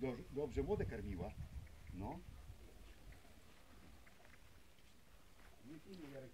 do, dobrze młode karmiła. No. Inny Jarek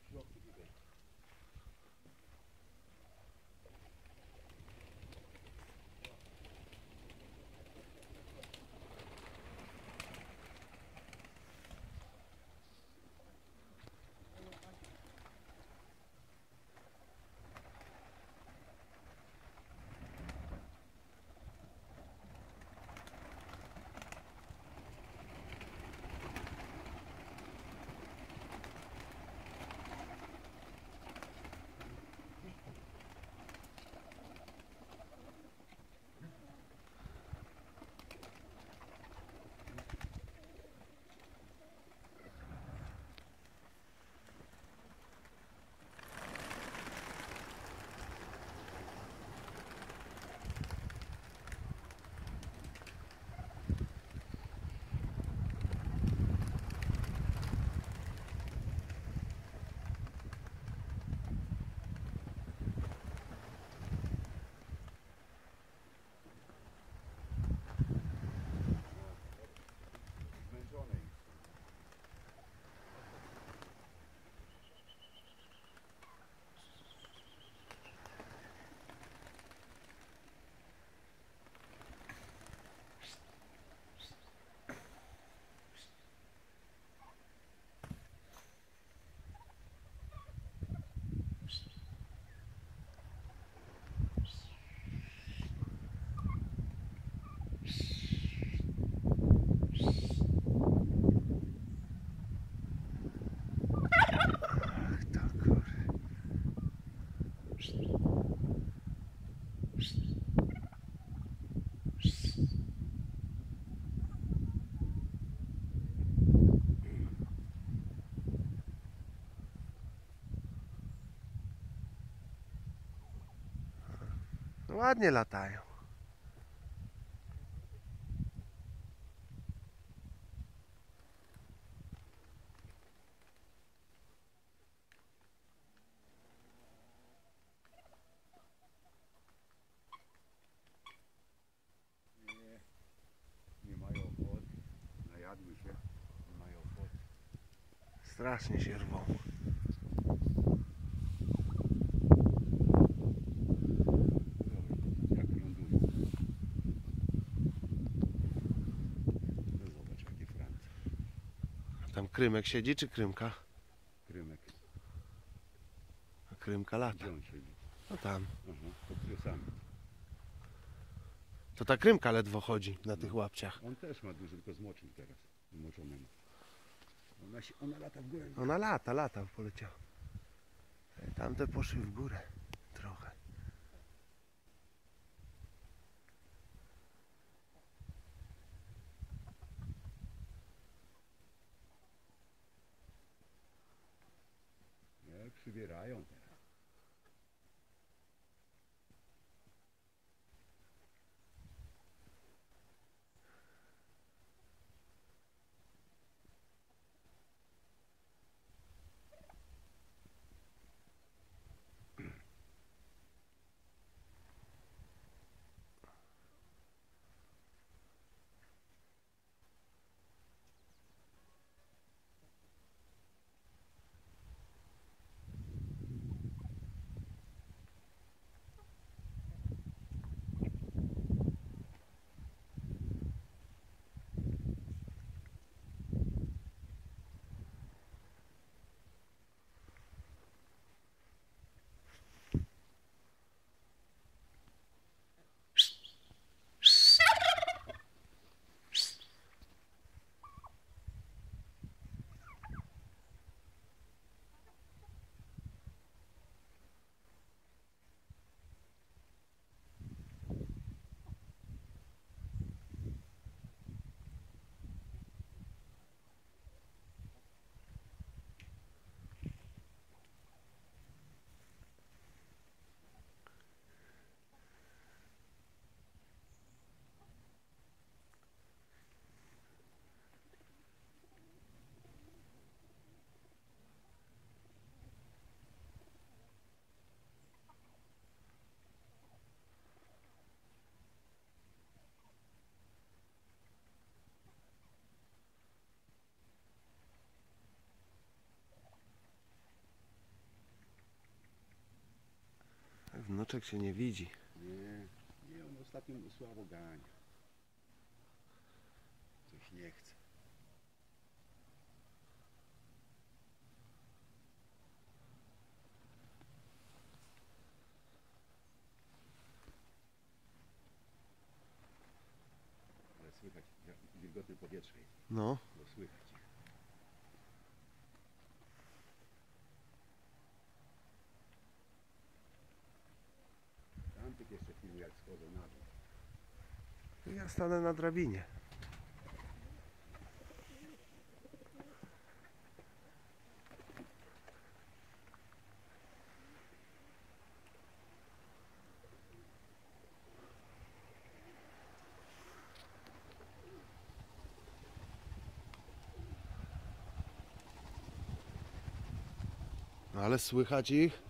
mają ochoty. Strasznie się rwą. Tam Krymek siedzi czy Krymka? Krymek. Krymka lata. Gdzie on siedzi? No tam. Aha, pod kresami. To ta Krymka ledwo chodzi na tych łapciach. On też ma dużo, tylko zmoczył teraz. Zmoczony ma. Ona, się, ona lata w górę. Ona lata, lata poleciała. E, Tamte poszły w górę trochę. Nie, przybierają Ptaszek się nie widzi. Nie, nie, on ostatnio słabo gania. Coś nie chce. Ale słychać, jak wilgotne powietrze jest, No, bo słychać ich. Tamtych jeszcze filmu jak schodzą na dół. Ja stanę na drabinie. Ale słychać ich?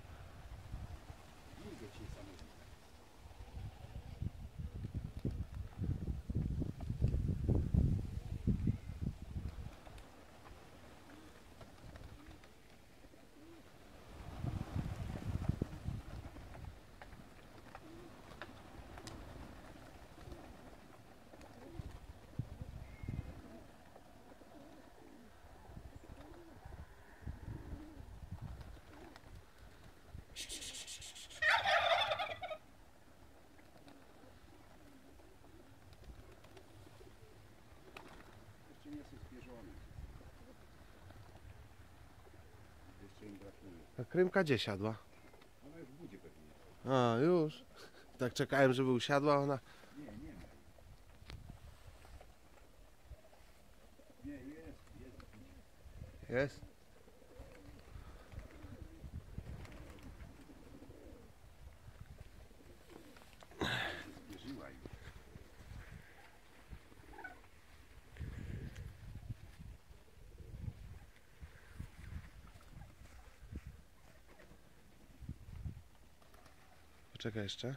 A Krymka gdzie siadła? Ona już w budzie pewnie. A, już. Tak czekałem, żeby usiadła ona. Nie, nie ma. Nie, jest, jest. Jest? Poczekaj jeszcze.